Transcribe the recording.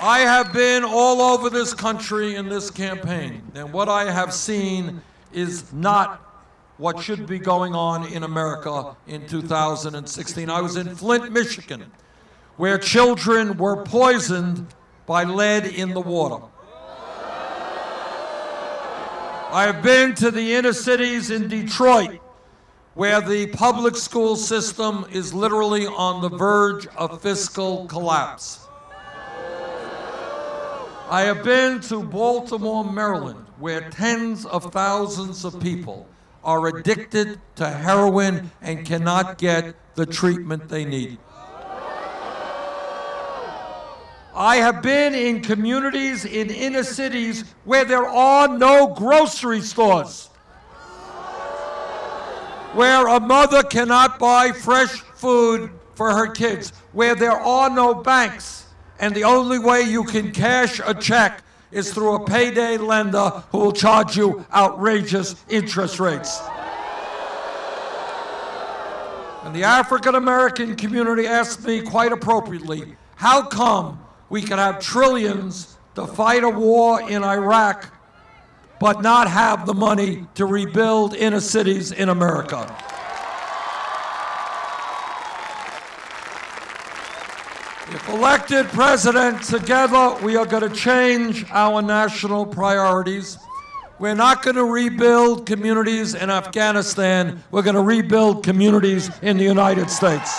I have been all over this country in this campaign, and what I have seen is not what should be going on in America in 2016. I was in Flint, Michigan, where children were poisoned by lead in the water. I have been to the inner cities in Detroit, where the public school system is literally on the verge of fiscal collapse. I have been to Baltimore, Maryland, where tens of thousands of people are addicted to heroin and cannot get the treatment they need. I have been in communities in inner cities where there are no grocery stores, where a mother cannot buy fresh food for her kids, where there are no banks and the only way you can cash a check is through a payday lender who will charge you outrageous interest rates. And the African American community asked me quite appropriately, how come we can have trillions to fight a war in Iraq but not have the money to rebuild inner cities in America? If elected president, together we are going to change our national priorities. We're not going to rebuild communities in Afghanistan. We're going to rebuild communities in the United States.